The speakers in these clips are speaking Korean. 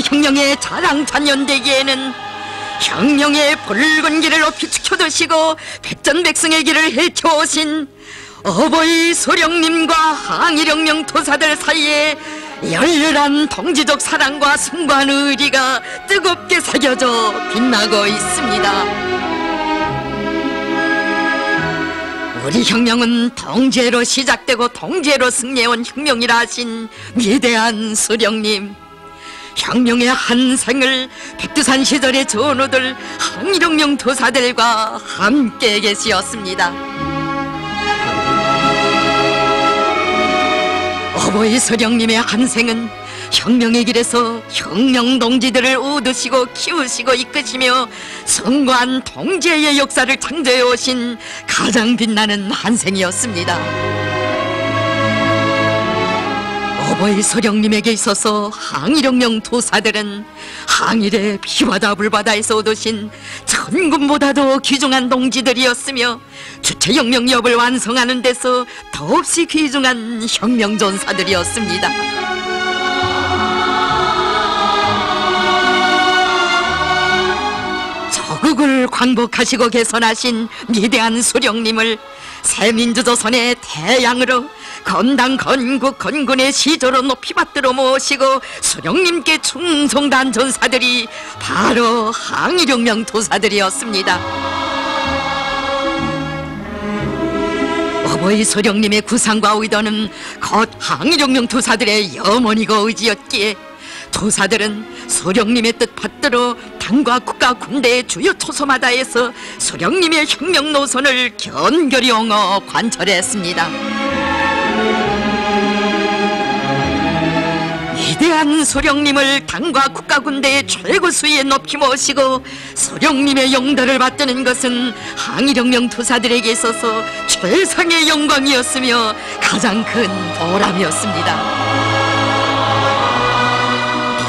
우리 혁명의 자랑 찬연대기에는 혁명의 붉은 길을 높이 지켜두시고 백전백승의 길을 헤쳐오신 어버이 소령님과 항일혁명 도사들 사이에 열렬한 동지적 사랑과 숭고한 의리가 뜨겁게 새겨져 빛나고 있습니다. 우리 혁명은 동제로 시작되고 동제로 승리해온 혁명이라 하신 위대한 수령님 혁명의 한 생을 백두산 시절의 전우들 항일혁명 도사들과 함께 계시었습니다 어버이 수령님의 한 생은 혁명의 길에서 혁명 동지들을 얻으시고 키우시고 이끄시며 성관 동지의 역사를 창조해 오신 가장 빛나는 한 생이었습니다. 어버이 소령님에게 있어서 항일혁명 도사들은 항일의 비바다 불바다에서 얻으신 천군보다도 귀중한 동지들이었으며 주체혁명 엽을 완성하는 데서 더없이 귀중한 혁명전사들이었습니다. 조국을 광복하시고 개선하신 위대한 수령님을 새민주조선의 태양으로 건당 건국 건군의 시조로 높이 받들어 모시고 수령님께 충성단 전사들이 바로 항일혁명 도사들이었습니다. 어버이 소령님의 구상과 의도는 곧 항일혁명 도사들의 염원이고 의지였기에 도사들은 소령님의 뜻 받들어 당과 국가 군대의 주요 초소마다에서 소령님의 혁명 노선을 견결히 옹어 관철했습니다. 위대한 소령님을 당과 국가 군대의 최고 수위에 높이 모시고 소령님의 영달을 받드는 것은 항일혁명 투사들에게 있어서 최상의 영광이었으며 가장 큰 보람이었습니다.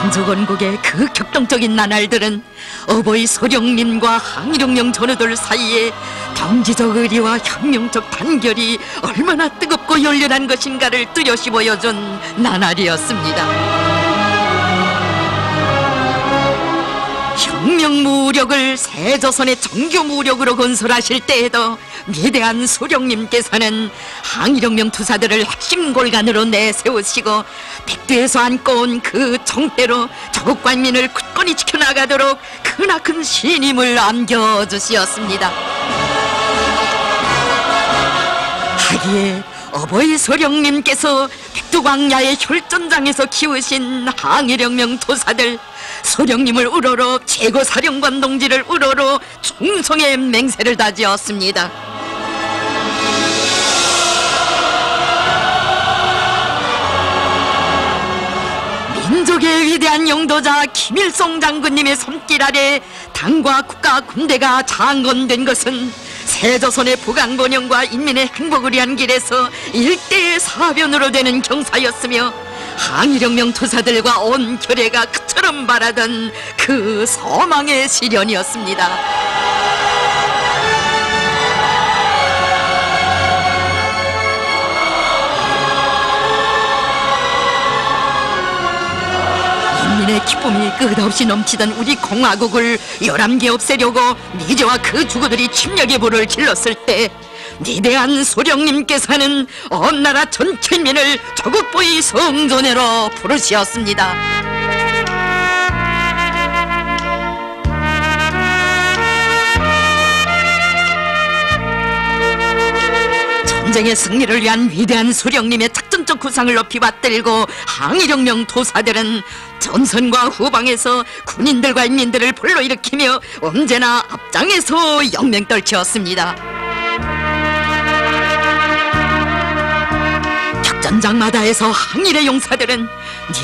민족원국의 그 격동적인 나날들은 어버이 소령님과 항일혁명 전우들 사이에 동지적 의리와 혁명적 단결이 얼마나 뜨겁고 열렬한 것인가를 뚜렷이 보여준 나날이었습니다. 혁명 무력을 새조선의 정교 무력으로 건설하실 때에도 위대한 소령님께서는 항일혁명 투사들을 핵심 골간으로 내세우시고 백두에서 안고 온 그 정대로 조국과 민을 굳건히 지켜나가도록 크나큰 신임을 안겨주시었습니다. 하기에 어버이 소령님께서 백두광야의 혈전장에서 키우신 항일혁명 도사들 소령님을 우러러 최고 사령관 동지를 우러러 충성의 맹세를 다지었습니다. 민족의 위대한 영도자 김일성 장군님의 손길 아래 당과 국가 군대가 장건된 것은 세조선의 부강번영과 인민의 행복을 위한 길에서 일대의 사변으로 되는 경사였으며 항일혁명 투사들과 온 결의가 그처럼 바라던 그 소망의 시련이었습니다. 인민의 기쁨이 끝없이 넘치던 우리 공화국을 열함게 없애려고 미제와 그 주구들이 침략의 불을 질렀을 때 위대한 소령님께서는 온 나라 전체 민을 조국보위 성전회로 부르시었습니다. 전쟁의 승리를 위한 위대한 소령님의 작전적 구상을 높이 받들고 항일혁명 도사들은 전선과 후방에서 군인들과 인민들을 불러일으키며 언제나 앞장에서 영맹 떨치었습니다. 격전장마다에서 항일의 용사들은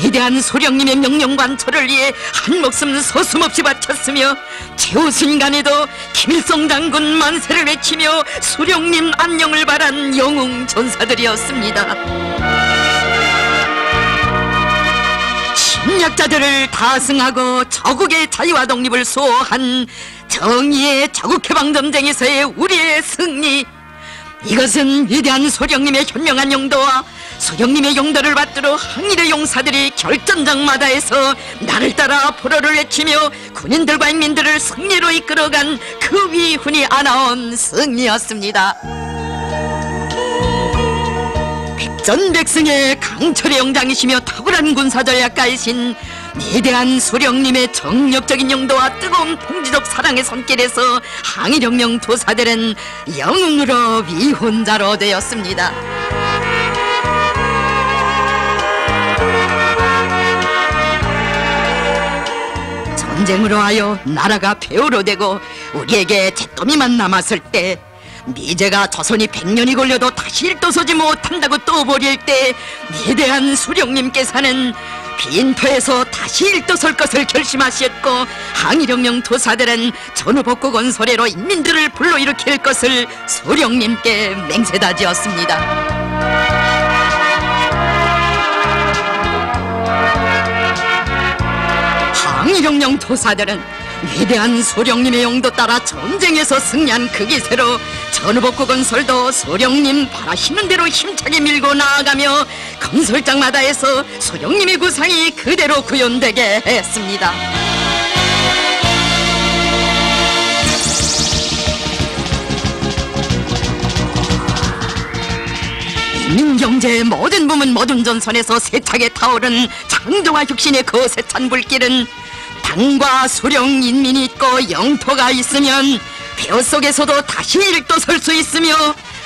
위대한 소령님의 명령관철을 위해 한 목숨 서슴없이 바쳤으며 최후 순간에도 김일성 장군 만세를 외치며 소령님 안녕을 바란 영웅 전사들이었습니다. 침략자들을 다승하고 저국의 자유와 독립을 수호한 정의의 저국해방전쟁에서의 우리의 승리 이것은 위대한 소령님의 현명한 용도와 소령님의 용도를 받들어 항일의 용사들이 결전장마다에서 나를 따라 포로를 외치며 군인들과 인민들을 승리로 이끌어간 그 위훈이 아나온 승리였습니다. 백전백승의 강철의 영장이시며 탁월한 군사 전략가이신 위대한 소령님의 정력적인 용도와 뜨거운 통지적 사랑의 손길에서 항일혁명 도사들은 영웅으로 위훈자로 되었습니다. 전쟁으로 하여 나라가 폐허로 되고 우리에게 잿더미만 남았을 때 미제가 조선이 백년이 걸려도 다시 일도 서지 못한다고 떠버릴 때 위대한 수령님께서는 빈터에서 다시 일도설 것을 결심하셨고 항일혁명 도사들은 전후복구 건설회로 인민들을 불러일으킬 것을 소령님께 맹세다지었습니다. 항일혁명 도사들은 위대한 소령님의 용도 따라 전쟁에서 승리한 그 기세로 전후복구 건설도 소령님 바라시는 대로 힘차게 밀고 나아가며 건설장마다에서 소령님의 구상이 그대로 구현되게 했습니다. 인민경제의 모든 부문 모든 전선에서 세차게 타오른 창조와 혁신의 거세찬 불길은 당과 수령 인민이 있고 영토가 있으면 폐허 속에서도 다시 일도 설 수 있으며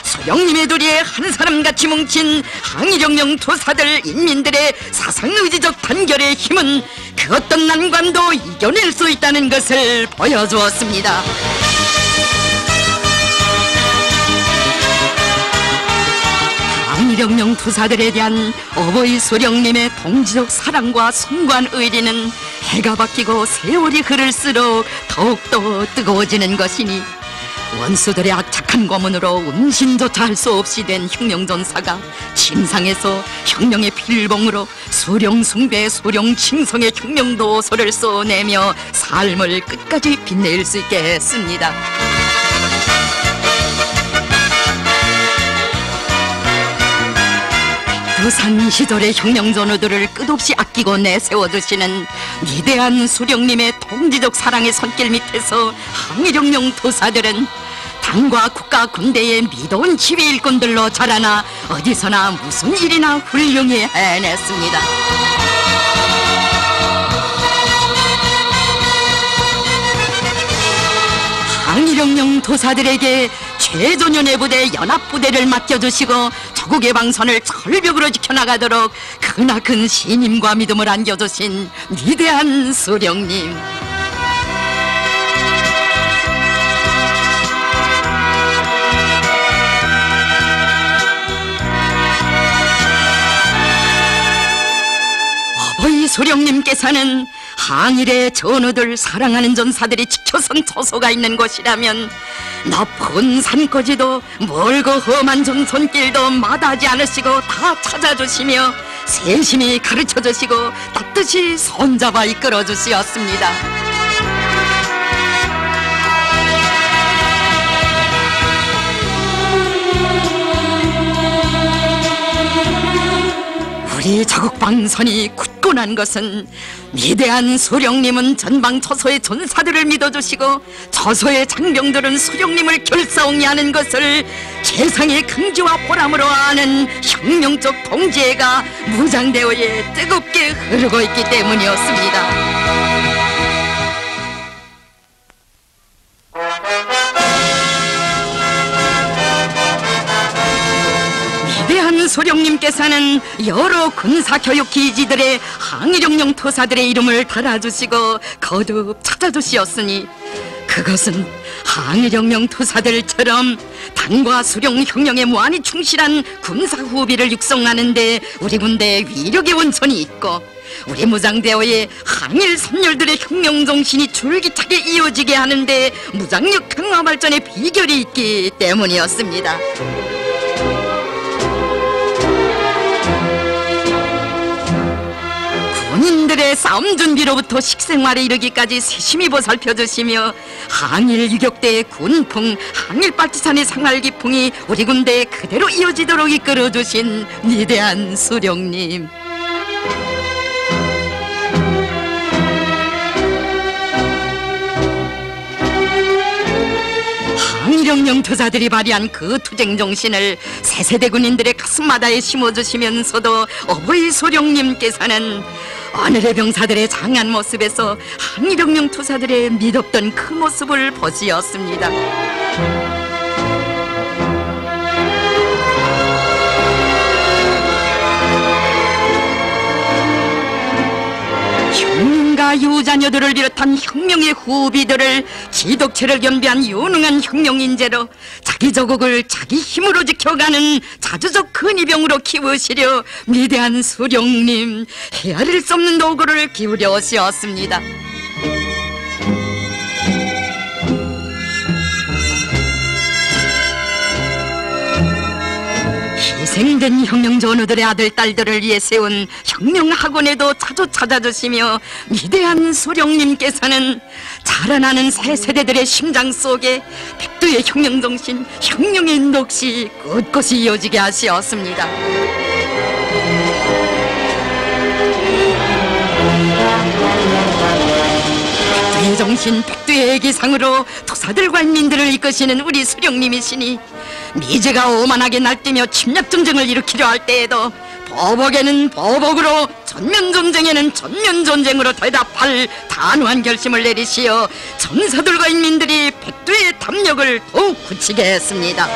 소령님의 도리에 한 사람같이 뭉친 항일혁명 도사들 인민들의 사상의지적 단결의 힘은 그 어떤 난관도 이겨낼 수 있다는 것을 보여주었습니다. 항일혁명 투사들에 대한 어버이 소령님의 동지적 사랑과 숭고한 의리는 해가 바뀌고 세월이 흐를수록 더욱더 뜨거워지는 것이니 원수들의 악착한 고문으로 음신조차 할 수 없이 된 혁명전사가 침상에서 혁명의 필봉으로 소령숭배 소령칭성의 혁명도소를 써내며 삶을 끝까지 빛낼 수 있게 했습니다. 부산 시절의 혁명 전우들을 끝없이 아끼고 내세워주시는 위대한 수령님의 통지적 사랑의 손길 밑에서 항일혁명 도사들은 당과 국가 군대의 미도운 지휘 일꾼들로 자라나 어디서나 무슨 일이나 훌륭히 해냈습니다. 항일혁명 도사들에게 최전연의 부대 연합부대를 맡겨주시고 조국의 방선을 철벽으로 지켜나가도록 크나큰 신임과 믿음을 안겨주신 위대한 수령님. 어버이 수령님께서는 항일의 전우들 사랑하는 전사들이 지켜선 처소가 있는 곳이라면 높은 산거지도 멀고 험한 전손길도 마다하지 않으시고 다 찾아주시며 세심히 가르쳐주시고 따뜻이 손잡아 이끌어 주시었습니다. 우리 자국 방선이 굳고 난 것은 위대한 소령님은 전방 처소의 전사들을 믿어주시고 처소의 장병들은 소령님을 결사옹이 하는 것을 세상의 긍지와 보람으로 아는 혁명적 동지애가 무장대오에 뜨겁게 흐르고 있기 때문이었습니다. 소령님께서는 여러 군사교육 기지들의 항일혁명 토사들의 이름을 달아주시고 거듭 찾아주시었으니 그것은 항일혁명 토사들처럼 당과 수령 혁명에 무한히 충실한 군사 후비를 육성하는 데 우리 군대에 위력의 원천이 있고 우리 무장대어의 항일 선열들의 혁명 정신이 줄기차게 이어지게 하는데 무장력 강화 발전의 비결이 있기 때문이었습니다. 군인들의 싸움 준비로부터 식생활에 이르기까지 세심히 보살펴 주시며 항일 유격대의 군풍, 항일 빨치산의 생활 기풍이 우리 군대에 그대로 이어지도록 이끌어 주신 위대한 수령님. 항일혁명 투사들이 발휘한 그 투쟁 정신을 세세대 군인들의 가슴마다에 심어주시면서도 어버이 소령님께서는 오늘의 병사들의 장한 모습에서 항일혁명 투사들의 믿었던 그 모습을 보시었습니다. 혁명가 유자녀들을 비롯한 혁명의 후비들을 지독체를 겸비한 유능한 혁명 인재로 자기 조국을 자기 힘으로 지켜가는 자주적 근위병으로 키우시려 위대한 수령님 헤아릴 수 없는 도구를 기울여 오시었습니다. 희생된 혁명 전우들의 아들 딸들을 위해 세운 혁명 학원에도 자주 찾아주시며 위대한 소령님께서는 자라나는 새 세대들의 심장 속에 백두의 혁명 정신, 혁명의 녹시 꿋꿋이 이어지게 하시었습니다. 정신, 백두의 기상으로 토사들과 인민들을 이끄시는 우리 수령님이시니 미제가 오만하게 날뛰며 침략 전쟁을 일으키려 할 때에도 보복에는 보복으로 전면 전쟁에는 전면 전쟁으로 대답할 단호한 결심을 내리시어 전사들과 인민들이 백두의 담력을 더욱 굳히게 했습니다.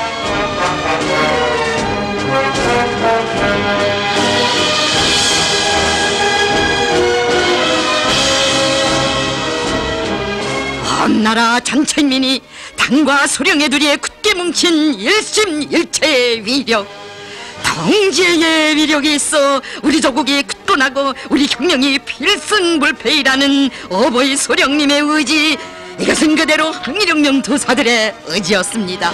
온 나라 전체민이 당과 소령의 둘이에 굳게 뭉친 일심일체의 위력. 동지의 위력이 있어 우리 조국이 굳건하고 우리 혁명이 필승불패이라는 어버이 소령님의 의지 이것은 그대로 항일혁명 도사들의 의지였습니다.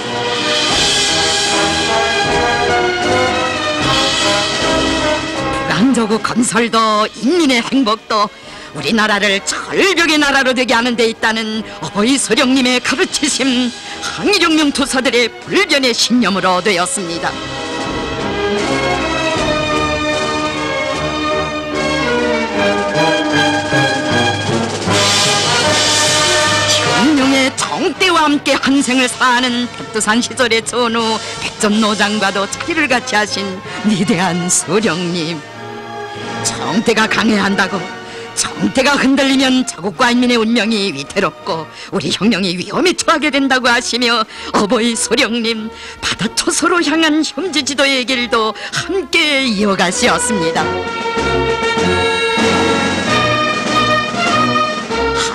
불안조국 건설도 인민의 행복도 우리나라를 절벽의 나라로 되게 하는 데 있다는 어버이 소령님의 가르치심 항일혁명 투사들의 불변의 신념으로 되었습니다. 혁명의 정대와 함께 한 생을 사는 백두산 시절의 전후 백전노장과도 자리를 같이 하신 위대한 소령님 정대가 강해야 한다고 정대가 흔들리면 자국과 인민의 운명이 위태롭고 우리 혁명이 위험에 처하게 된다고 하시며 어버이 소령님 바다 초소로 향한 현지 지도의 길도 함께 이어가시었습니다.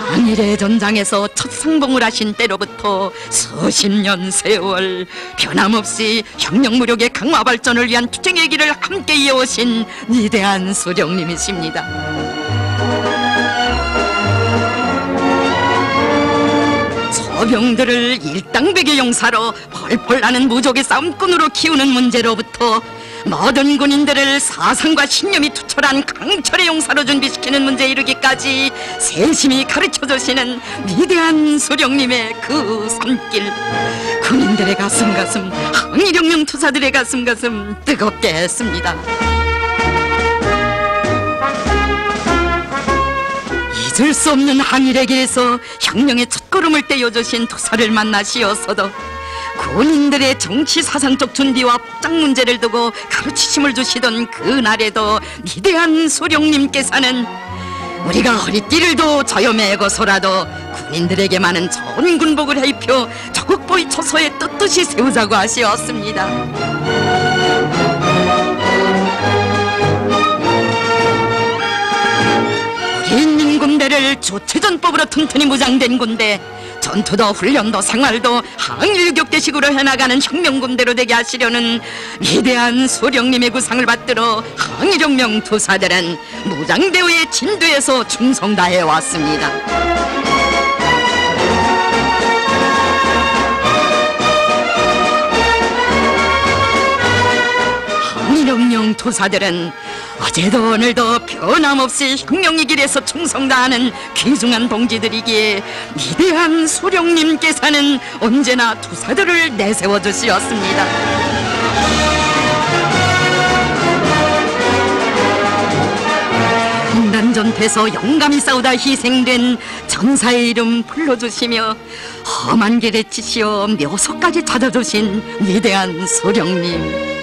항일의 전장에서 첫 상봉을 하신 때로부터 수십 년 세월 변함없이 혁명 무력의 강화 발전을 위한 투쟁의 길을 함께 이어오신 위대한 소령님이십니다. 저병들을 일당백의 용사로 펄펄 나는 무족의 싸움꾼으로 키우는 문제로부터 모든 군인들을 사상과 신념이 투철한 강철의 용사로 준비시키는 문제에 이르기까지 세심히 가르쳐 주시는 위대한 소령님의 그 손길. 군인들의 가슴 가슴 항일혁명 투사들의 가슴 가슴 뜨겁게 했습니다 잊을 수 없는 길에서 혁명의 첫걸음을 떼어주신 투사를 만나시었어도 군인들의 정치 사상적 준비와 복장 문제를 두고 가르치심을 주시던 그날에도 위대한 소령님께서는 우리가 허리띠를 도 저염해고서라도 군인들에게만은 좋은 군복을 입혀 적국보이 초소에 떳떳이 세우자고 하시었습니다. 군대를 조체전법으로 튼튼히 무장된 군대 전투도 훈련도 생활도 항일격대식으로 해나가는 혁명군대로 되게 하시려는 위대한 소령님의 구상을 받들어 항일혁명 투사들은 무장대우의 진도에서 충성 다해 왔습니다. 항일혁명 투사들은 어제도 오늘도 변함없이 혁명의 길에서 충성 다하는 귀중한 동지들이기에 위대한 소령님께서는 언제나 투사들을 내세워 주시었습니다. 인간전투에서 영감히 싸우다 희생된 전사의 이름 불러주시며 험한 길에 치시어 묘소까지 찾아주신 위대한 소령님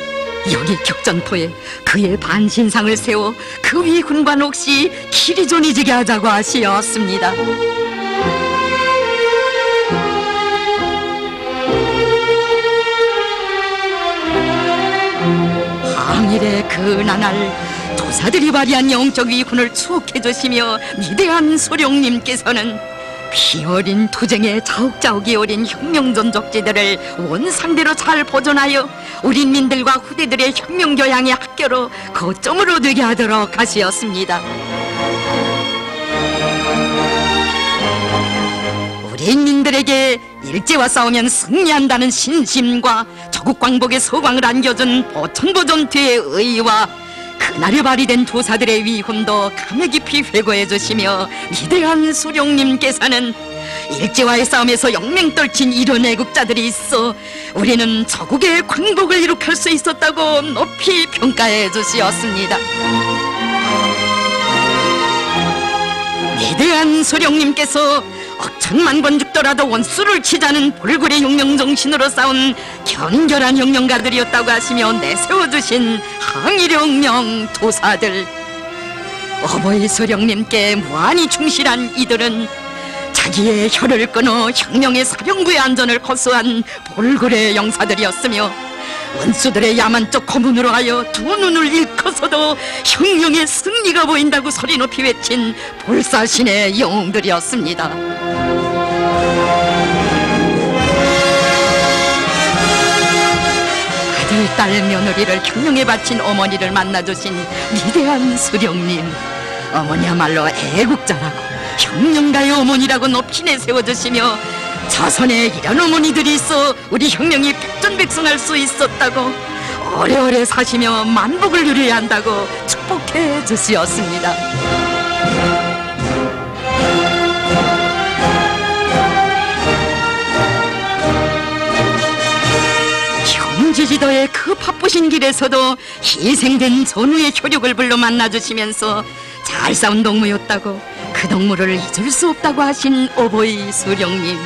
여기 격전포에 그의 반신상을 세워 그 위 군관 혹시 키리존이지게 하자고 하시었습니다. 항일의 그 나날 도사들이 발휘한 영적 위훈을 추억해 주시며 위대한 소령님께서는 피 어린 투쟁에 자욱자욱이 어린 혁명전적지들을 원상대로 잘 보존하여 우리 민들과 후대들의 혁명 교양의 학교로 거점으로 되게 하도록 하시었습니다. 우리 민들에게 일제와 싸우면 승리한다는 신심과 조국 광복의 소광을 안겨준 보천보 전투의 의의와 그날에 발휘된 도사들의 위훈도 감회 깊이 회고해 주시며 위대한 수령님께서는 일제와의 싸움에서 영맹 떨친 이런 애국자들이 있어 우리는 저국의 광복을 이룩할 수 있었다고 높이 평가해 주시었습니다. 위대한 소령님께서 억천만 번 죽더라도 원수를 치자는 볼굴의 용명정신으로 싸운 견결한 혁명가들이었다고 하시며 내세워주신 항일혁명 도사들. 어버이 소령님께 무한히 충실한 이들은 자기의 혀를 끊어 혁명의 사령부의 안전을 거수한 볼굴의 영사들이었으며 원수들의 야만적 고문으로 하여 두 눈을 잃고서도 혁명의 승리가 보인다고 소리 높이 외친 볼사신의 영웅들이었습니다. 아들, 딸, 며느리를 혁명에 바친 어머니를 만나주신 위대한 수령님. 어머니야말로 애국자라고 혁명가의 어머니라고 높이 내세워주시며 자선에 이런 어머니들이 있어 우리 혁명이 백전백승할 수 있었다고 오래오래 사시며 만복을 누려야 한다고 축복해 주시었습니다. 형제지도의 그 바쁘신 길에서도 희생된 전우의 효력을 불러 만나주시면서 잘 싸운 동무였다고 그 동무를 잊을 수 없다고 하신 오보이 수령님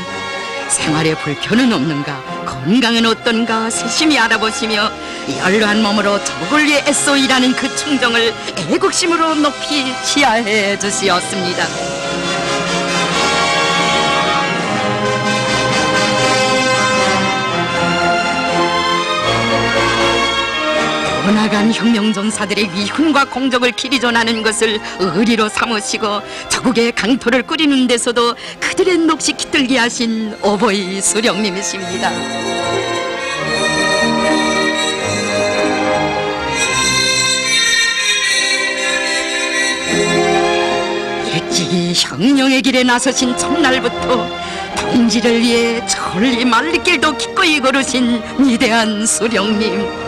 생활에 불편은 없는가 건강은 어떤가 세심히 알아보시며 연로한 몸으로 적을 위해 애써 일하는 그 충정을 애국심으로 높이 치하해 주시었습니다. 떠나간 혁명전사들의 위훈과 공적을 기리존하는 것을 의리로 삼으시고 자국의 강토를 꾸리는 데서도 그들의 몫이 깃들게 하신 오보이 수령님이십니다. 일찍이 혁명의 길에 나서신 첫날부터 동지를 위해 천리 말리길도 기꺼이 걸으신 위대한 수령님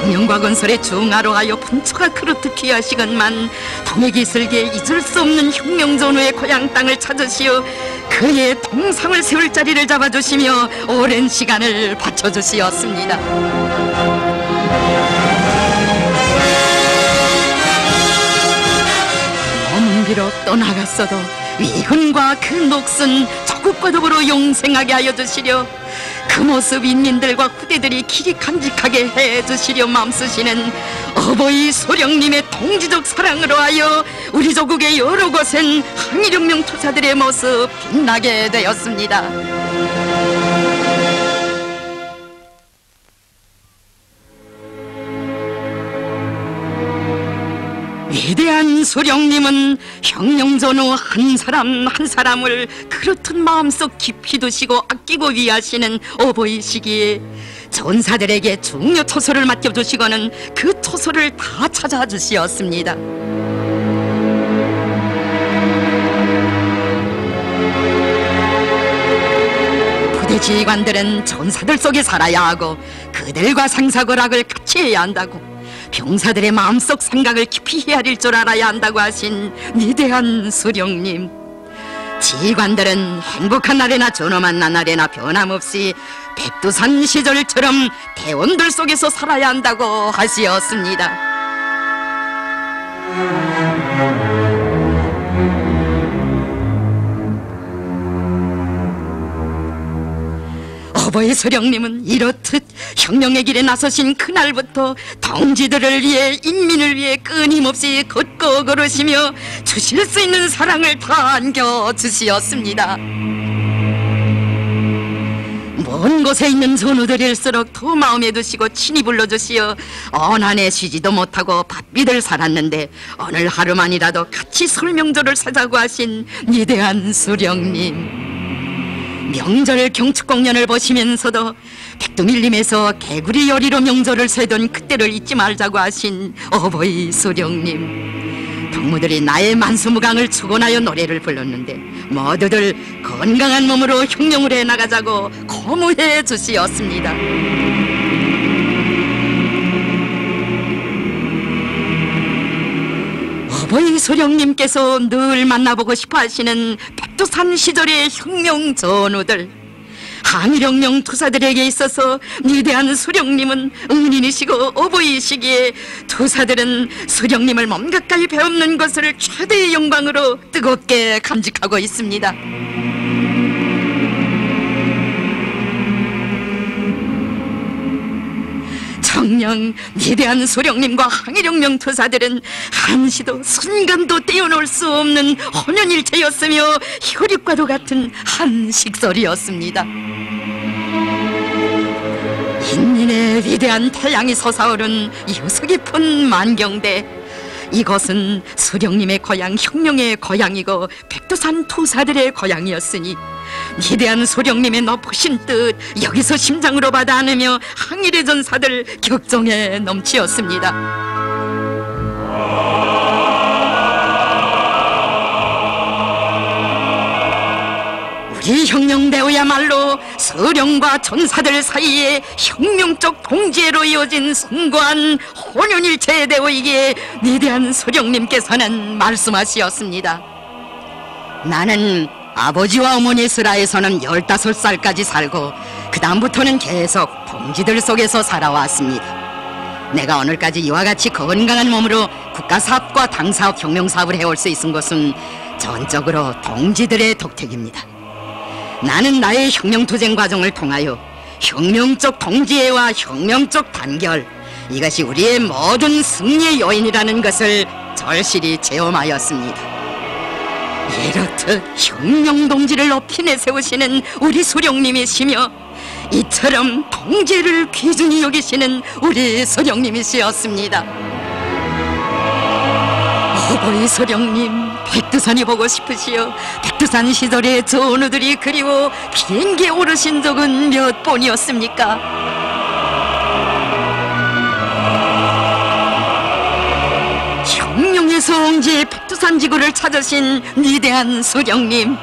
혁명과 건설의 중하로 하여 분초가 그렇듯 귀하 시건만 동액이 슬게 잊을 수 없는 혁명전후의 고향 땅을 찾으시어 그의 동상을 세울 자리를 잡아주시며 오랜 시간을 바쳐주시었습니다. 비록 떠나갔어도 위훈과 그 녹슨 조국과 더불어 용생하게 하여 주시려 그 모습 인민들과 후대들이 길이 간직하게 해주시려 맘쓰시는 어버이 소령님의 동지적 사랑으로 하여 우리 조국의 여러 곳엔 항일혁명 투사들의 모습 빛나게 되었습니다. 소령님은 혁명전후 한 사람 한 사람을 그렇듯 마음속 깊이 두시고 아끼고 위하시는 어보이시기에 전사들에게 중요 처소를 맡겨주시고는 그 처소를 다 찾아주시었습니다. 부대 지휘관들은 전사들 속에 살아야 하고 그들과 상사거락을 같이 해야 한다고 병사들의 마음속 생각을 깊이 헤아릴 줄 알아야 한다고 하신 위대한 수령님. 지휘관들은 행복한 날에나 존엄한 날에나 변함없이 백두산 시절처럼 대원들 속에서 살아야 한다고 하시었습니다. 어버이 소령님은 이렇듯 혁명의 길에 나서신 그날부터 동지들을 위해 인민을 위해 끊임없이 걷고 걸으시며 주실 수 있는 사랑을 다 안겨 주시었습니다. 먼 곳에 있는 전우들일수록 더 마음에 드시고 친히 불러주시어 언한에 쉬지도 못하고 바삐들 살았는데 오늘 하루만이라도 같이 설명조를 사자고 하신 위대한 수령님. 명절 경축공연을 보시면서도 백두밀림에서 개구리 요리로 명절을 세던 그때를 잊지 말자고 하신 어버이 수령님. 동무들이 나의 만수무강을 축원하여 노래를 불렀는데 모두들 건강한 몸으로 혁명을 해나가자고 거무해 주시었습니다. 어버이 소령님께서 늘 만나보고 싶어 하시는 백두산 시절의 혁명 전우들 항일혁명 투사들에게 있어서 위대한 수령님은 은인이시고 어버이시기에 투사들은 수령님을 몸 가까이 배우는 것을 최대의 영광으로 뜨겁게 감직하고 있습니다. 정녕 위대한 소령님과 항일혁명 투사들은 한시도 순간도 떼어놓을 수 없는 혼연일체였으며 혈육과도 같은 한 식설이었습니다. 인민의 위대한 태양이 솟아오른 유서 깊은 만경대 이것은 수령님의 고향 혁명의 고향이고 백두산 투사들의 고향이었으니 위대한 소령님의 높으신 뜻 여기서 심장으로 받아 안으며 항일의 전사들 격정에 넘치었습니다. 우리 혁명대우야말로 서령과 전사들 사이에 혁명적 동지애로 이어진 숭고한 혼연일체의 대우이기에 위대한 서령님께서는 말씀하시었습니다. 나는 아버지와 어머니 슬하에서는 열다섯 살까지 살고 그 다음부터는 계속 동지들 속에서 살아왔습니다. 내가 오늘까지 이와 같이 건강한 몸으로 국가사업과 당사업 혁명사업을 해올 수 있은 것은 전적으로 동지들의 덕택입니다. 나는 나의 혁명투쟁 과정을 통하여 혁명적 동지애와 혁명적 단결 이것이 우리의 모든 승리의 요인이라는 것을 절실히 체험하였습니다. 이렇듯 혁명 동지를 높이 내 세우시는 우리 수령님이시며 이처럼 동지를 귀중히 여기시는 우리 수령님이시었습니다. 어버이 수령님 백두산이 보고 싶으시오 백두산 시절의 전우들이 그리워 비행기에 오르신 적은 몇 번이었습니까? 성지 백두산 지구를 찾으신 위대한 수령님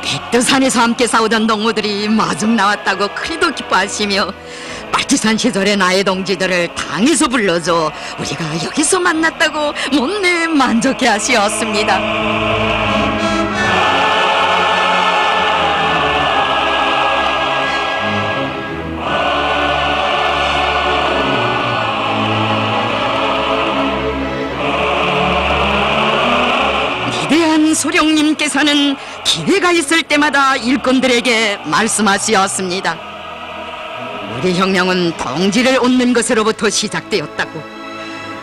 백두산에서 함께 싸우던 동무들이 마중 나왔다고 그리도 기뻐하시며 빨치산 시절의 나의 동지들을 당에서 불러줘 우리가 여기서 만났다고 못내 만족해 하시었습니다 소령님께서는 기회가 있을 때마다 일꾼들에게 말씀하시었습니다. 우리 혁명은 동지를 얻는 것으로부터 시작되었다고.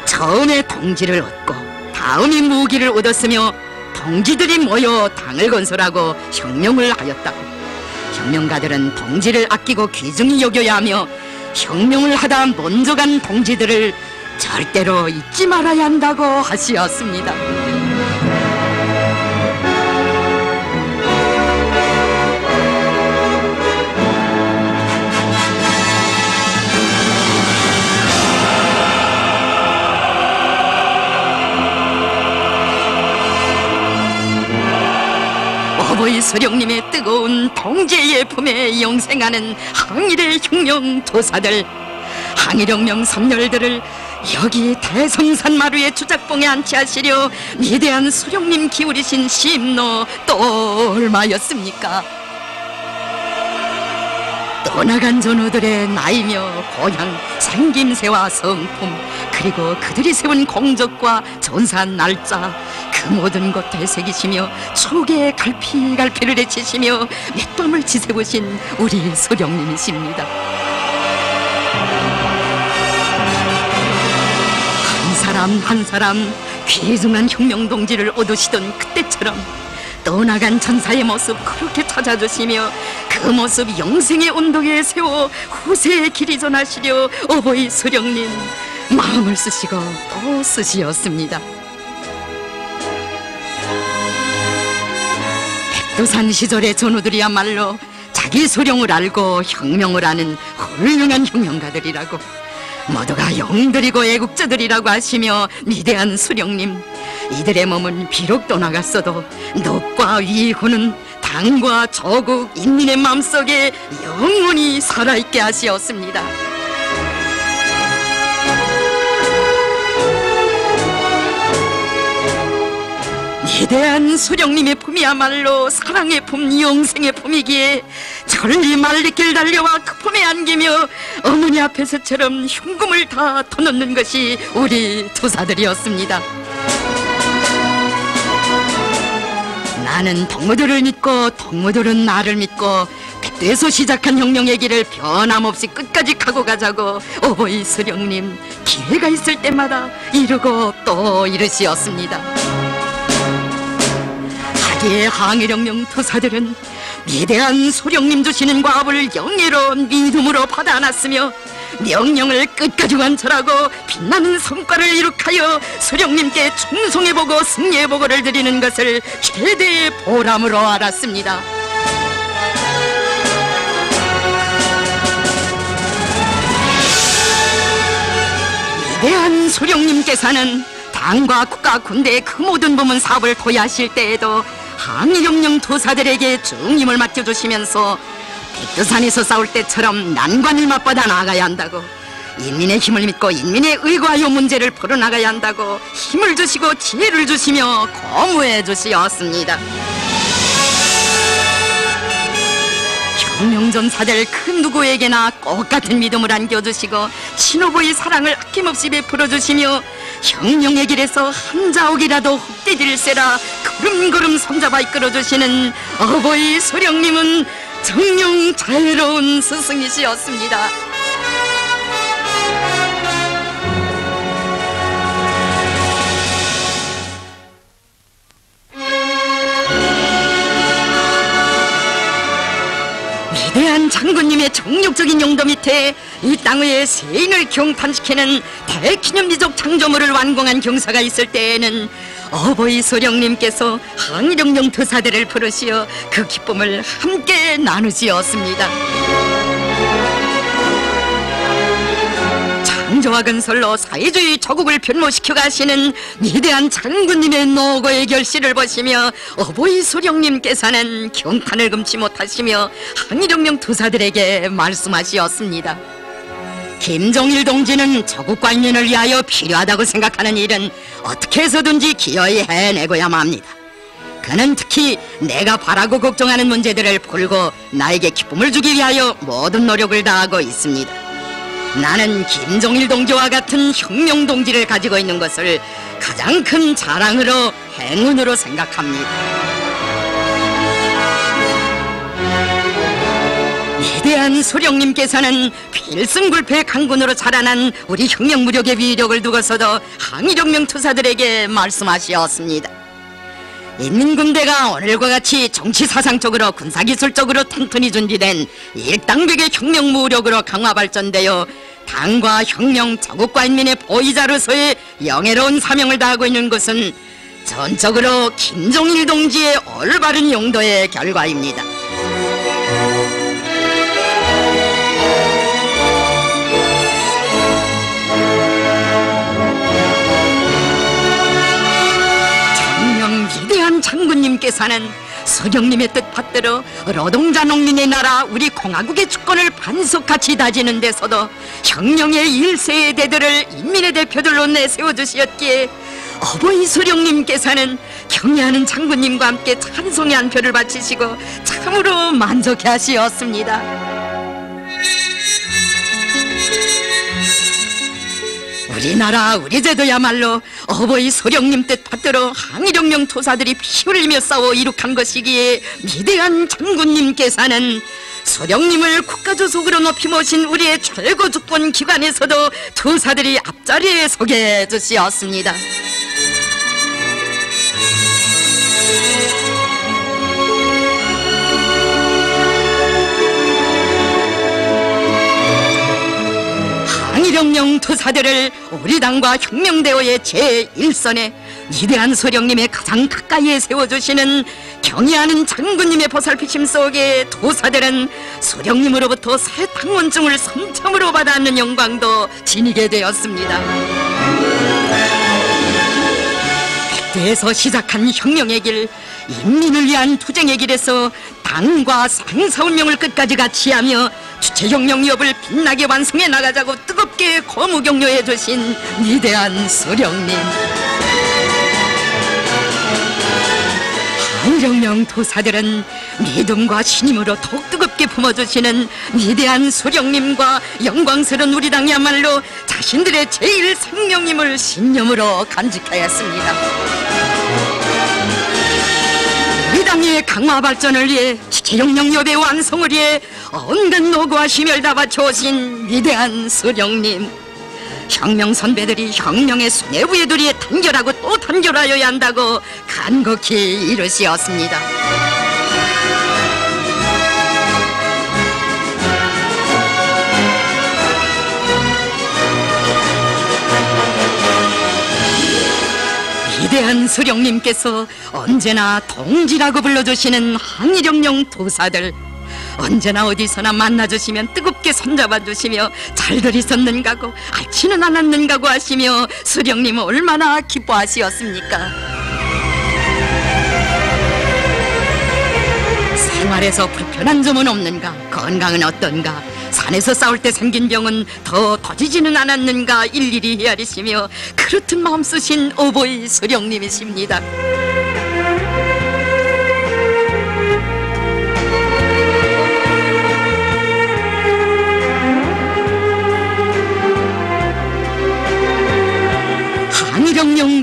처음에 동지를 얻고 다음이 무기를 얻었으며 동지들이 모여 당을 건설하고 혁명을 하였다고. 혁명가들은 동지를 아끼고 귀중히 여겨야 하며 혁명을 하다 먼저 간 동지들을 절대로 잊지 말아야 한다고 하시었습니다. 어버이 소령님의 뜨거운 동지의 품에 영생하는 항일의 혁명 도사들 항일혁명 선열들을 여기 대성산 마루의 주작봉에 안치하시려 위대한 수령님 기울이신 심노 또 얼마였습니까? 떠나간 전우들의 나이며 고향, 생김새와 성품 그리고 그들이 세운 공적과 전산 날짜 그 모든 것 되새기시며 초계의 갈피갈피를 해치시며 맷밤을 지새우신 우리 소령님이십니다 한 사람 한 사람 귀중한 혁명동지를 얻으시던 그때처럼 떠나간 천사의 모습 그렇게 찾아주시며 그 모습 영생의 운동에 세워 후세의 길이 전하시려 어버이 수령님 마음을 쓰시고 또 쓰시었습니다. 백두산 시절의 전우들이야말로 자기 소령을 알고 혁명을 하는 훌륭한 혁명가들이라고 모두가 영들이고 애국자들이라고 하시며 위대한 수령님 이들의 몸은 비록 떠나갔어도 덕과 위훈은 당과 저국 인민의 마음속에 영원히 살아있게 하시었습니다. 위대한 수령님의 품이야말로 사랑의 품, 영생의 품이기에 천리 말리길 달려와 그 품에 안기며 어머니 앞에서처럼 흉금을 다 터놓는 것이 우리 투사들이었습니다. 나는 동무들을 믿고 동무들은 나를 믿고 백두에서 시작한 혁명의 길을 변함없이 끝까지 가고 가자고 어버이 수령님 기회가 있을 때마다 이루고 또 이르시었습니다. 하기에 항일혁명 투사들은 위대한 소령님 주시는 과업을 영예로운 믿음으로 받아 안았으며 명령을 끝까지 완철하고 빛나는 성과를 이룩하여 소령님께 충성해보고 승리해보고를 드리는 것을 최대의 보람으로 알았습니다. 위대한 소령님께서는 당과 국가 군대의 그 모든 부문 사업을 토의하실 때에도 항일혁명 도사들에게 중임을 맡겨주시면서 백두산에서 싸울 때처럼 난관을 맞받아 나가야 한다고 인민의 힘을 믿고 인민의 의과요 문제를 풀어나가야 한다고 힘을 주시고 지혜를 주시며 고무해 주시었습니다. 혁명전사들 그 누구에게나 똑같은 믿음을 안겨주시고 친오부의 사랑을 아낌없이 베풀어주시며 혁명의 길에서 한 자옥이라도 헛디딜세라 걸음걸음 손잡아 이끌어주시는 어버이 소령님은 정녕 자유로운 스승이시였습니다. 위대한 장군님의 정력적인 용도 밑에 이 땅의 세인을 경탄시키는 대기념비적 창조물을 완공한 경사가 있을 때에는 어버이 소령님께서 항일영령 투사들을 부르시어 그 기쁨을 함께 나누시었습니다. 창조와 건설로 사회주의 조국을 변모시켜 가시는 위대한 장군님의 노고의 결실을 보시며 어버이 소령님께서는 경탄을 금치 못하시며 항일혁명 투사들에게 말씀하시었습니다. 김종일 동지는 인연을 위하여 필요하다고 생각하는 일은 어떻게 해서든지 기어이 해내고야만 합니다. 그는 특히 내가 바라고 걱정하는 문제들을 풀고 나에게 기쁨을 주기 위하여 모든 노력을 다하고 있습니다. 나는 김종일 동지와 같은 혁명 동지를 가지고 있는 것을 가장 큰 자랑으로 행운으로 생각합니다. 위대한 소령님께서는 필승불패 강군으로 자라난 우리 혁명 무력의 위력을 두고서도 항일혁명 투사들에게 말씀하시었습니다. 인민 군대가 오늘과 같이 정치 사상적으로 군사 기술적으로 튼튼히 준비된 일당백의 혁명 무력으로 강화 발전되어 당과 혁명, 자국과 인민의 보위자로서의 영예로운 사명을 다하고 있는 것은 전적으로 김종일 동지의 올바른 용도의 결과입니다. 장군님께서는 서령님의 뜻 받들어 노동자 농민의 나라 우리 공화국의 주권을 반석같이 다지는 데서도 혁명의 일세의 대들을 인민의 대표들로 내세워 주시었기에 어버이 소령님께서는 경애하는 장군님과 함께 찬송의 한 표를 바치시고 참으로 만족해 하시었습니다. 우리나라 우리 제도야말로 어버이 소령님 뜻 받들어 항일혁명 토사들이 피 흘리며 싸워 이룩한 것이기에 위대한 장군님께서는 소령님을 국가주석으로 높이 모신 우리의 최고 주권 기관에서도 토사들이 앞자리에 서게 해주시었습니다. 항일혁명 투사들을 우리 당과 혁명대오의 제1선에 위대한 소령님의 가장 가까이에 세워주시는 경의하는 장군님의 보살피심 속에 도사들은 소령님으로부터 새 당원증을 선첨으로 받았는 영광도 지니게 되었습니다. 백두에서 시작한 혁명의 길, 인민을 위한 투쟁의 길에서 당과 상사운명을 끝까지 같이 하며 주체혁명 위협을 빛나게 완성해 나가자고 뜨겁게 고무격려해 주신 위대한 수령님. 한정명 도사들은 믿음과 신임으로 더욱 뜨겁게 품어주시는 위대한 수령님과 영광스러운 우리 당이야말로 자신들의 제일 생명임을 신념으로 간직하였습니다. 우리 당의 강화 발전을 위해 여배 완성을 위해 온갖 노고와 심혈 다 바쳐오신 위대한 수령님. 혁명 선배들이 혁명의 수뇌부의 도리에 단결하고 또 단결하여야 한다고 간곡히 이르시었습니다. 위대한 수령님께서 언제나 동지라고 불러주시는 항일혁명 도사들 언제나 어디서나 만나주시면 뜨겁게 손잡아 주시며 잘들 있었는가고 앓지는 않았는가고 하시며 수령님은 얼마나 기뻐하시었습니까? 생활에서 불편한 점은 없는가? 건강은 어떤가 산에서 싸울 때 생긴 병은 더 터지지는 않았는가 일일이 헤아리시며 그렇듯 마음 쓰신 오보이 수령님이십니다.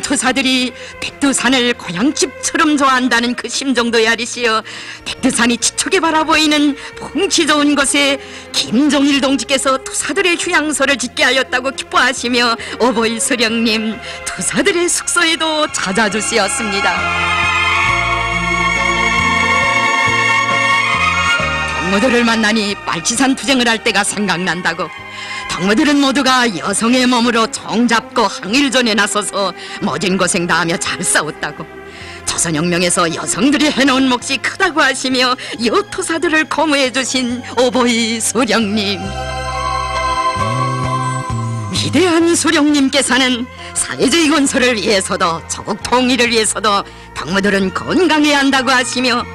투사들이 백두산을 고향집처럼 좋아한다는 그 심정도 야리시어 백두산이 지척에 바라보이는 풍치 좋은 곳에 김종일 동지께서 투사들의 휴양소를 짓게 하였다고 기뻐하시며 오보이 수령님 투사들의 숙소에도 찾아주시었습니다. 동무들을 만나니 빨치산 투쟁을 할 때가 생각난다고 동무들은 모두가 여성의 몸으로 정잡고 항일전에 나서서 모진 고생 다하며 잘 싸웠다고. 조선혁명에서 여성들이 해놓은 몫이 크다고 하시며 여토사들을 고무해 주신 오보이 소령님. 위대한 소령님께서는 사회주의 건설을 위해서도 조국 통일을 위해서도 동무들은 건강해야 한다고 하시며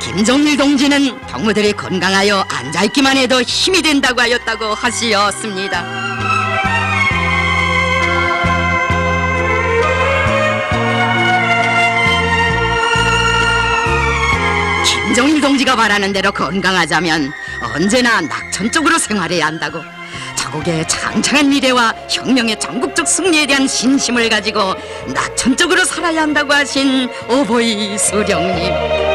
김종일 동지는 동무들이 건강하여 앉아있기만 해도 힘이 된다고 하였다고 하시었습니다. 김종일 동지가 말하는 대로 건강하자면 언제나 낙천 쪽으로 생활해야 한다고 자국의 창창한 미래와 혁명의 전국적 승리에 대한 신심을 가지고 낙천 쪽으로 살아야 한다고 하신 오보이 수령님.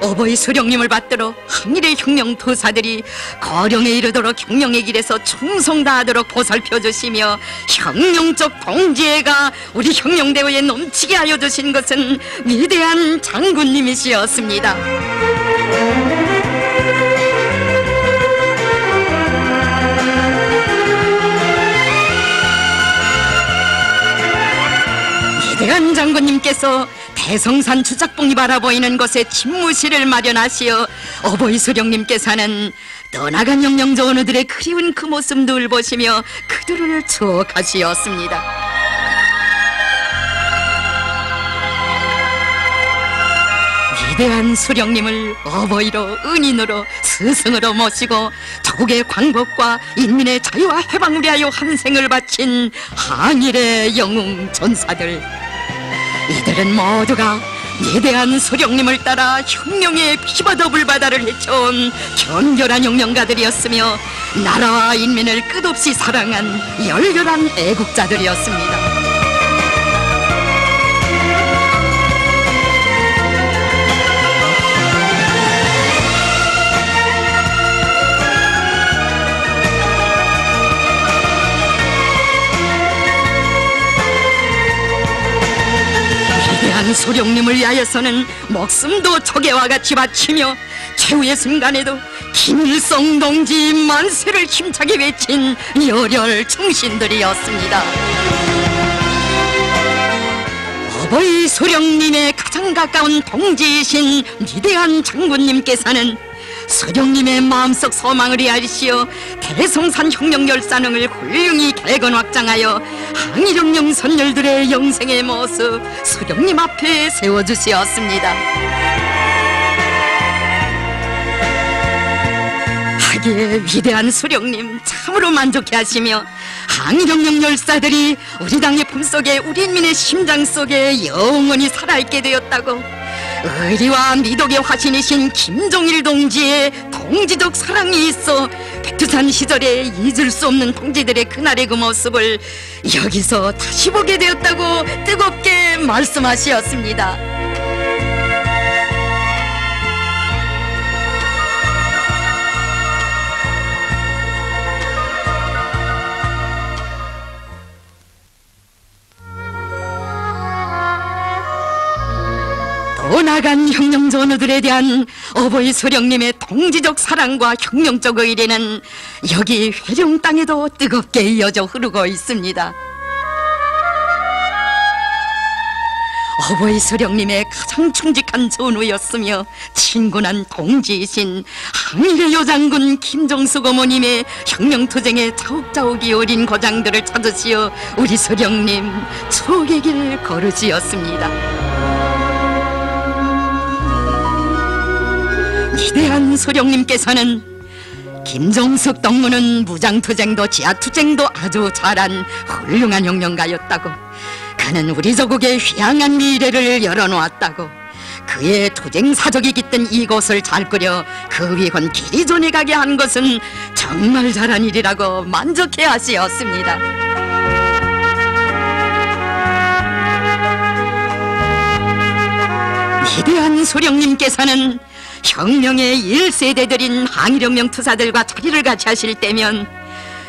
어버이 수령님을 받들어 항일의 혁명 도사들이 거령에 이르도록 혁명의 길에서 충성 다하도록 보살펴 주시며 혁명적 동지애가 우리 혁명대회에 넘치게 하여 주신 것은 위대한 장군님이시었습니다. 위대한 장군님께서 대성산 주작봉이 바라보이는 곳에 집무실을 마련하시어 어버이 수령님께서는 떠나간 영령조 어느들의 그리운 그 모습들 보시며 그들을 추억하시었습니다. 위대한 수령님을 어버이로 은인으로 스승으로 모시고 조국의 광복과 인민의 자유와 해방을 위하여 한 생을 바친 항일의 영웅 전사들 이들은 모두가 위대한 수령님을 따라 혁명의 피바다 불바다를 헤쳐온 견결한 혁명가들이었으며 나라와 인민을 끝없이 사랑한 열렬한 애국자들이었습니다. 소령님을 위하여서는 목숨도 초계와 같이 바치며 최후의 순간에도 김일성 동지 만세를 힘차게 외친 열혈 충신들이었습니다. 어버이 소령님의 가장 가까운 동지이신 위대한 장군님께서는 소령님의 마음속 소망을 위하시어 대성산 혁명 열사능을 훌륭히 개건 확장하여 항일혁명 선열들의 영생의 모습 소령님 앞에 세워주시었습니다. 하기에 위대한 수령님 참으로 만족해 하시며 항일혁명 열사들이 우리 당의 품속에 우리 인민의 심장 속에 영원히 살아있게 되었다고 의리와 미덕의 화신이신 김종일 동지의 동지적 사랑이 있어 백두산 시절에 잊을 수 없는 동지들의 그날의 그 모습을 여기서 다시 보게 되었다고 뜨겁게 말씀하시었습니다. 떠나간 혁명 전우들에 대한 어버이 소령님의 동지적 사랑과 혁명적 의리는 여기 회룡 땅에도 뜨겁게 이어져 흐르고 있습니다. 어버이 소령님의 가장 충직한 전우였으며 친근한 동지이신 항일의 여장군 김정숙 어머님의 혁명투쟁에 자욱자욱이 어린 고장들을 찾으시어 우리 소령님 추억의 길 걸으시었습니다. 위대한 소령님께서는 김정숙 동무는 무장투쟁도 지하투쟁도 아주 잘한 훌륭한 혁명가였다고 그는 우리 조국의 휘황한 미래를 열어놓았다고 그의 투쟁 사적이 깃든 이곳을 잘 끓여 그 위헌 전해 가게 한 것은 정말 잘한 일이라고 만족해 하시었습니다. 위대한 소령님께서는 혁명의 1세대들인 항일혁명 투사들과 자리를 같이 하실 때면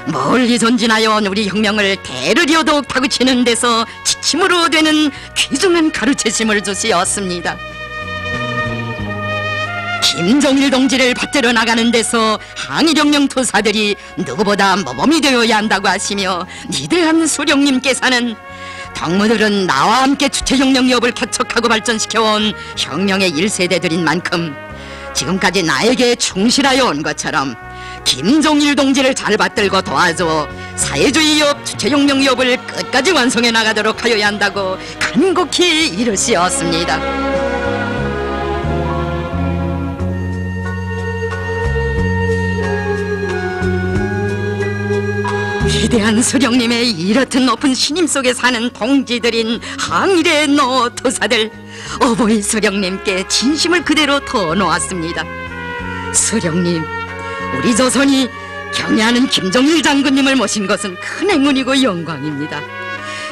멀리 전진하여 온 우리 혁명을 대를 이어 더욱 다그치는 데서 지침으로 되는 귀중한 가르치심을 주시었습니다. 김정일 동지를 받들어 나가는 데서 항일혁명 투사들이 누구보다 모범이 되어야 한다고 하시며 위대한 수령님께서는 동무들은 나와 함께 주체혁명협을 개척하고 발전시켜온 혁명의 1세대들인 만큼 지금까지 나에게 충실하여 온 것처럼 김종일 동지를 잘 받들고 도와줘 사회주의협 주체혁명협을 끝까지 완성해 나가도록 하여야 한다고 간곡히 이르시었습니다. 위대한 수령님의 이렇듯 높은 신임 속에 사는 동지들인 항일의 노토사들 어버이 수령님께 진심을 그대로 터놓았습니다. 수령님, 우리 조선이 경애하는 김종일 장군님을 모신 것은 큰 행운이고 영광입니다.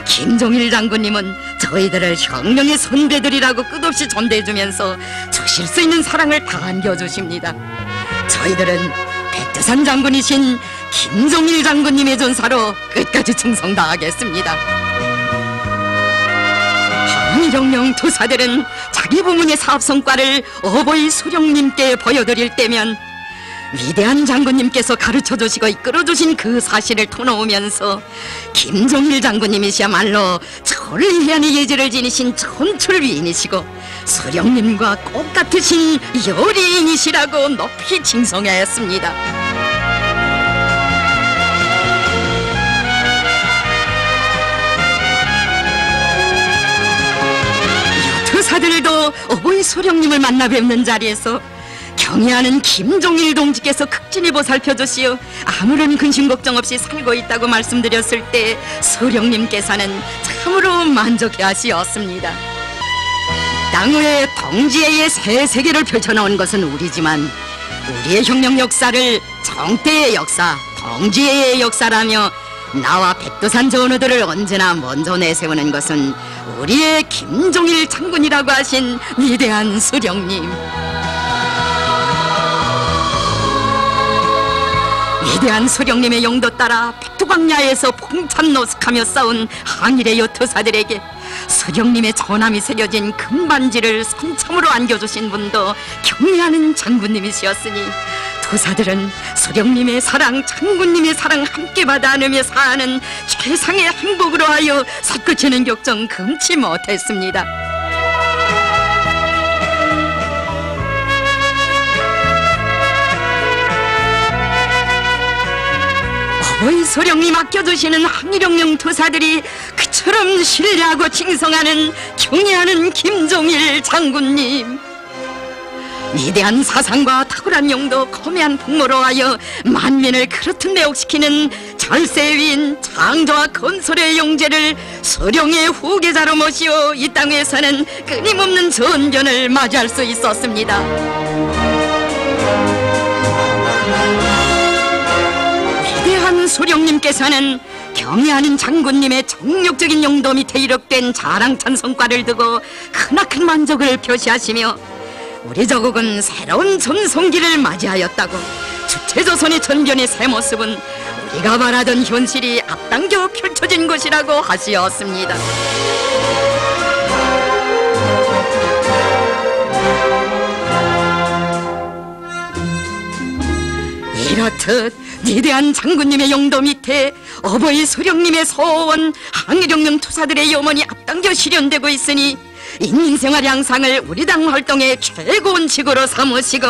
김종일 장군님은 저희들을 혁명의 선배들이라고 끝없이 존대해주면서 주실 수 있는 사랑을 다 안겨주십니다. 저희들은 백두산 장군이신 김종일 장군님의 전사로 끝까지 충성 다하겠습니다. 항일혁명 투사들은 자기 부문의 사업 성과를 어버이 수령님께 보여드릴 때면 위대한 장군님께서 가르쳐 주시고 이끌어 주신 그 사실을 터놓으면서 김종일 장군님이시야말로 천리안의 예지를 지니신 천출위인이시고 수령님과 똑같으신 여리인이시라고 높이 칭송하였습니다. 투사들도 어버이 소령님을 만나 뵙는 자리에서 경애하는 김종일 동지께서 극진히 보살펴 주시어 아무런 근심 걱정 없이 살고 있다고 말씀드렸을 때 소령님께서는 참으로 만족해 하시었습니다. 땅 위에 동지의 새 세계를 펼쳐놓은 것은 우리지만 우리의 혁명 역사를 정대의 역사, 동지의 역사라며 나와 백두산 전우들을 언제나 먼저 내세우는 것은 우리의 김종일 장군이라고 하신 위대한 수령님. 위대한 수령님의 용도 따라 백두광야에서 풍찬노숙하며 싸운 항일의 요투사들에게 수령님의 전함이 새겨진 금반지를 선참으로 안겨주신 분도 경애하는 장군님이시었으니 도사들은 수령님의 사랑, 장군님의 사랑 함께 받아 안으며 사는 최상의 행복으로 하여 솟구치는 격정 금치 못했습니다. 어이 소령이 맡겨주시는 항일용령 도사들이 그처럼 신뢰하고 칭송하는 경애하는 김종일 장군님 위대한 사상과 탁월한 용도 거매한 풍모로 하여 만민을 그렇듯 매혹시키는 절세위인 창조와 건설의 용제를 소령의 후계자로 모시어 이 땅에서는 끊임없는 전변을 맞이할 수 있었습니다. 위대한 소령님께서는 경애하는 장군님의 정력적인 용도 밑에 이룩된 자랑찬 성과를 두고 크나큰 만족을 표시하시며 우리 조국은 새로운 전성기를 맞이하였다고 주체조선의 전변의 새 모습은 우리가 바라던 현실이 앞당겨 펼쳐진 것이라고 하시었습니다. 이렇듯 위대한 장군님의 용도 밑에 어버이 소령님의 소원 항일혁명 투사들의 염원이 앞당겨 실현되고 있으니 인민생활 양상을 우리 당 활동의 최고 원칙으로 삼으시고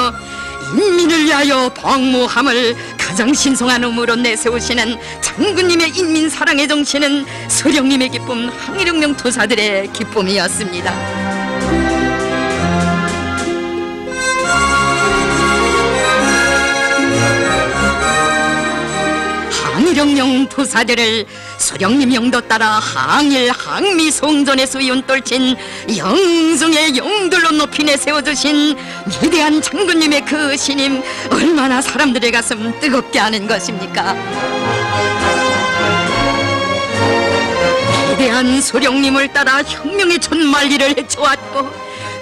인민을 위하여 방무함을 가장 신성한 의무로 내세우시는 장군님의 인민 사랑의 정신은 소령님의 기쁨 항일혁명 투사들의 기쁨이었습니다. 항일혁명 투사들을 소령님 용도 따라 항일 항미 송전의 수위운 떨친 영승의 용들로 높이 내세워주신 위대한 장군님의 그 신임 얼마나 사람들의 가슴 뜨겁게 하는 것입니까? 위대한 소령님을 따라 혁명의 촌말리를 헤쳐왔고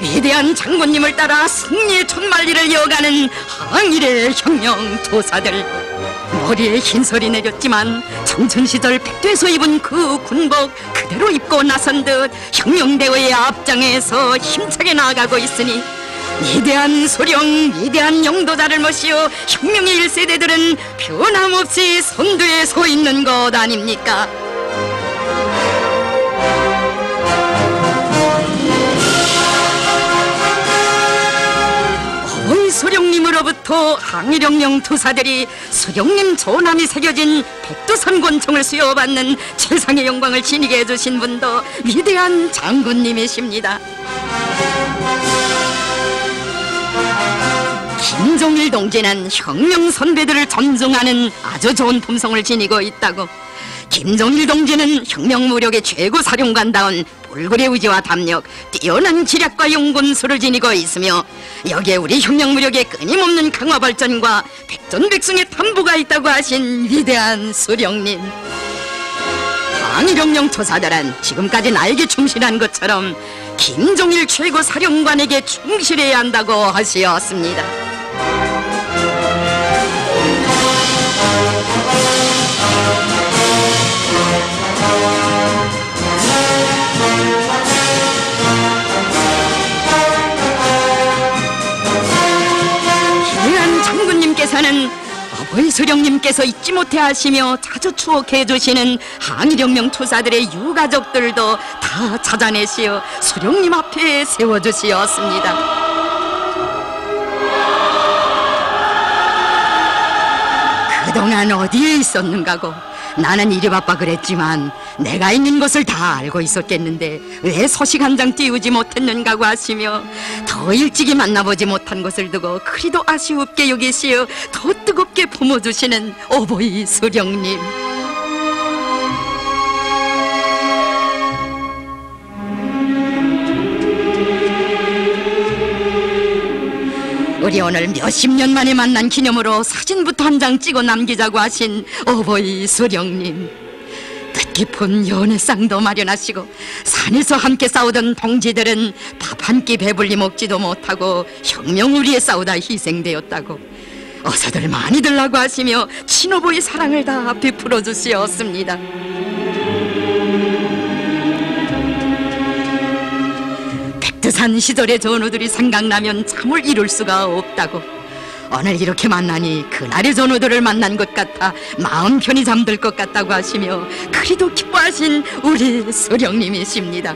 위대한 장군님을 따라 승리의 촌말리를 이어가는 항일의 혁명 도사들 머리에 흰설이 내렸지만 청춘시절 백두에서 입은 그 군복 그대로 입고 나선 듯 혁명대회의 앞장에서 힘차게 나아가고 있으니 위대한 소령, 위대한 영도자를 모시어 혁명의 일세대들은 변함없이 선두에 서 있는 것 아닙니까? 부터 항일혁명 투사들이 소령님 조남이 새겨진 백두산 권총을 수여받는 최상의 영광을 지니게 해주신 분도 위대한 장군님이십니다. 김종일 동지는 혁명 선배들을 존중하는 아주 좋은 품성을 지니고 있다고 김종일 동지는 혁명 무력의 최고 사령관다운 불굴의 의지와 담력, 뛰어난 지략과 용군수를 지니고 있으며 여기에 우리 혁명 무력의 끊임없는 강화 발전과 백전백승의 탐부가 있다고 하신 위대한 수령님. 항일혁명 투사들은 지금까지 나에게 충실한 것처럼 김종일 최고 사령관에게 충실해야 한다고 하시었습니다. 장군님께서는 어버이 수령님께서 잊지 못해 하시며 자주 추억해 주시는 항일혁명 투사들의 유가족들도 다 찾아내시어 수령님 앞에 세워주시었습니다. 그동안 어디에 있었는가고 나는 일이 바빠 그랬지만 내가 있는 것을 다 알고 있었겠는데 왜 소식 한 장 띄우지 못했는가고 하시며 더 일찍이 만나보지 못한 것을 두고 그리도 아쉬웁게 여기시어 더 뜨겁게 품어주시는 오보이 수령님 우리 오늘 몇십 년 만에 만난 기념으로 사진부터 한 장 찍어 남기자고 하신 오보이 수령님. 뜻깊은 연애상도 마련하시고 산에서 함께 싸우던 동지들은 밥 한 끼 배불리 먹지도 못하고 위해 싸우다 희생되었다고 어서들 많이 들라고 하시며 친오보의 사랑을 다 베풀어 주시었습니다 백두산 시절의 전우들이 생각나면 참을 이룰 수가 없다고. 오늘 이렇게 만나니 그날의 전우들을 만난 것 같아 마음 편히 잠들 것 같다고 하시며 그리도 기뻐하신 우리 수령님이십니다.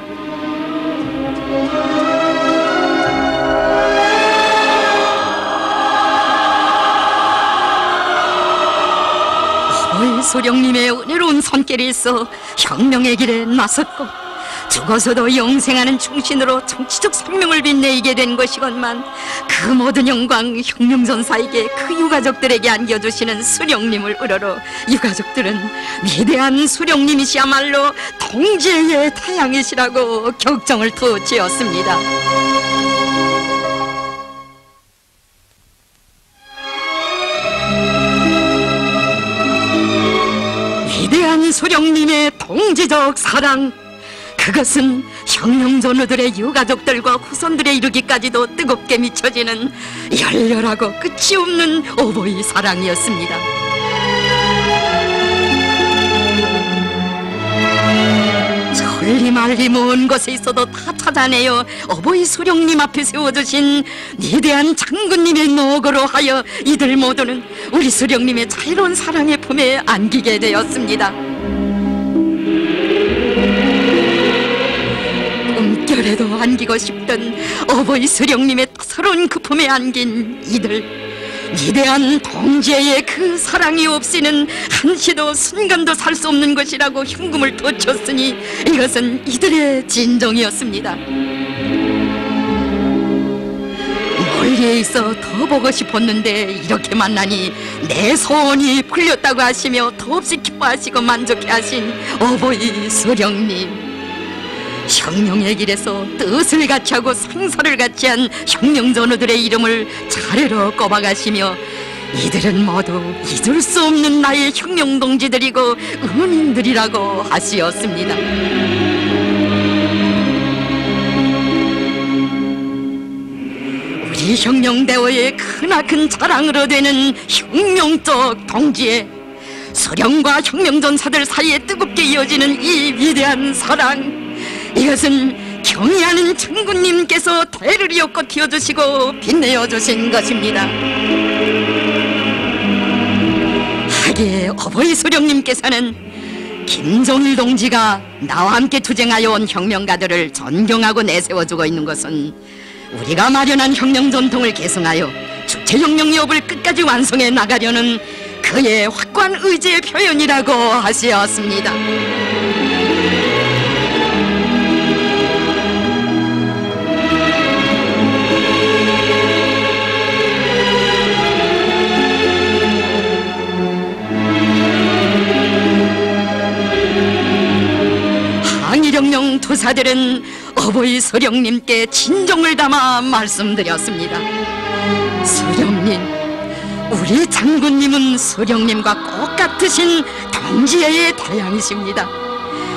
어이 소령님의 은혜로운 손길이 있어 혁명의 길에 나섰고 죽어서도 영생하는 충신으로 정치적 생명을 빛내게 된 것이건만 그 모든 영광 혁명전사에게 그 유가족들에게 안겨주시는 수령님을 우러러 유가족들은 위대한 수령님이시야말로 통제의 태양이시라고 격정을 토치었습니다. 위대한 수령님의 동지적 사랑 그것은 혁명전우들의 유가족들과 후손들에 이르기까지도 뜨겁게 미쳐지는 열렬하고 끝이 없는 오보이 사랑이었습니다. 천리 말리 먼 곳에 있어도 다 찾아내어 어버이 수령님 앞에 세워주신 위대한 장군님의 노고로 하여 이들 모두는 우리 수령님의 자유로운 사랑의 품에 안기게 되었습니다. 꿈결에도 안기고 싶던 어버이 수령님의 서러운 그 품에 안긴 이들 위대한 동지의 그 사랑이 없이는 한시도 순간도 살 수 없는 것이라고 흉금을 돋쳤으니 이것은 이들의 진정이었습니다. 멀리에 있어 더 보고 싶었는데 이렇게 만나니 내 소원이 풀렸다고 하시며 더없이 기뻐하시고 만족해 하신 어버이 수령님 혁명의 길에서 뜻을 같이 하고 상사를 같이 한 혁명 전우들의 이름을 차례로 꼽아가시며 이들은 모두 잊을 수 없는 나의 혁명 동지들이고 은인들이라고 하시었습니다. 우리 혁명대오의 크나큰 자랑으로 되는 혁명적 동지의 수령과 혁명전사들 사이에 뜨겁게 이어지는 이 위대한 사랑 이것은 경의하는 장군님께서 대를 이었고 튀어주시고 빛내어 주신 것입니다 하기에 어버이 수령님께서는 김종일 동지가 나와 함께 투쟁하여 온 혁명가들을 존경하고 내세워주고 있는 것은 우리가 마련한 혁명 전통을 계승하여 주체 혁명 여업을 끝까지 완성해 나가려는 그의 확고한 의지의 표현이라고 하시었습니다. 항일혁명 투사들은 어버이 수령님께 진정을 담아 말씀드렸습니다. 수령님, 우리 장군님은 수령님과 똑같으신 동지의 태양이십니다.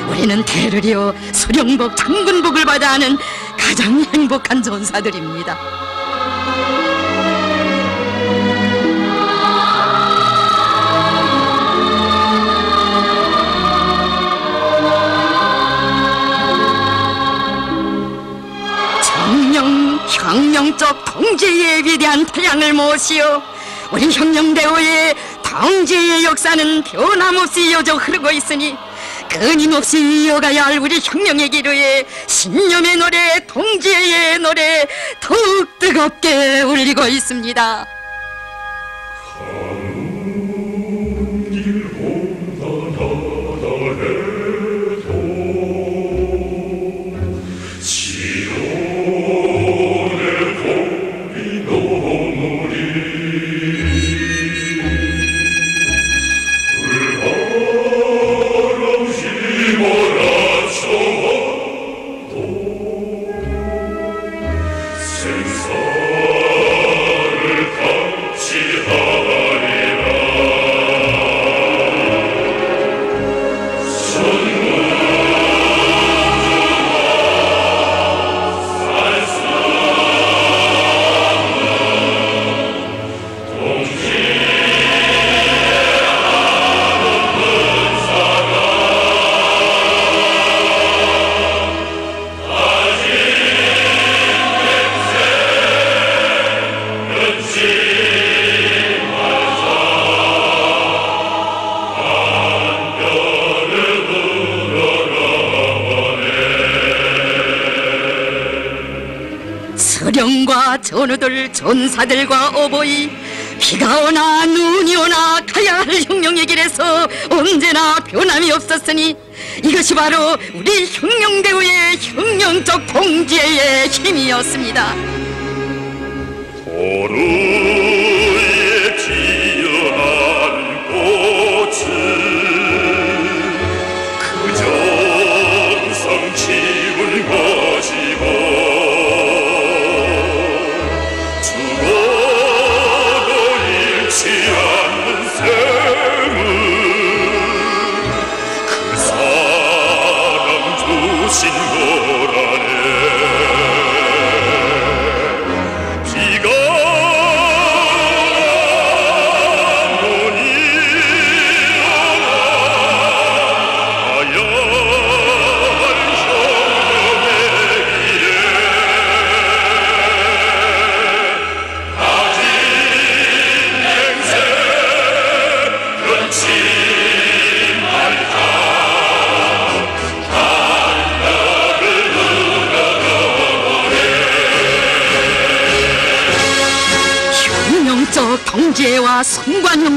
우리는 대를 이어 수령복 장군복을 받아 하는 가장 행복한 전사들입니다. 혁명적 통제의 위대한 태양을 모시어 우리 혁명대오의 통제의 역사는 변함없이 이어져 흐르고 있으니 끊임없이 이어가야 할 우리 혁명의 기로에 신념의 노래, 통제의 노래 더욱 뜨겁게 울리고 있습니다. 전우들 전사들과 어버이 비가 오나 눈이 오나 가야 할 혁명의 길에서 언제나 변함이 없었으니 이것이 바로 우리 혁명대우의 혁명적 동지의 힘이었습니다.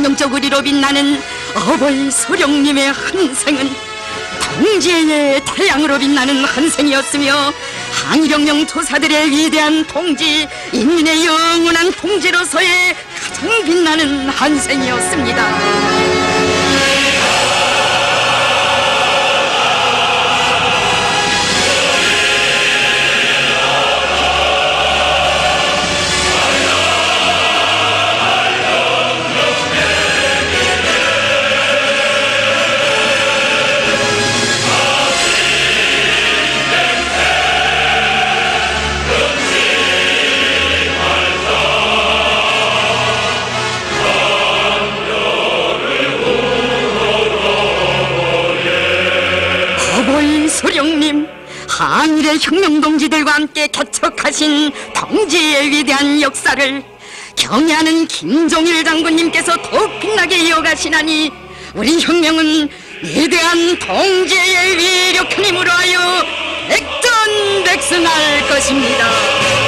성관혁명적 의리로 빛나는 어버이 소령님의 한생은 통제의 태양으로 빛나는 한생이었으며 항일혁명 투사들의 위대한 통지 인민의 영원한 통제로서의 가장 빛나는 한생이었습니다. 항일의 혁명 동지들과 함께 개척하신 동지의 위대한 역사를 경애하는 김종일 장군님께서 더욱 빛나게 이어가시나니 우리 혁명은 위대한 동지의 위력한 힘으로 하여 백전백승할 것입니다.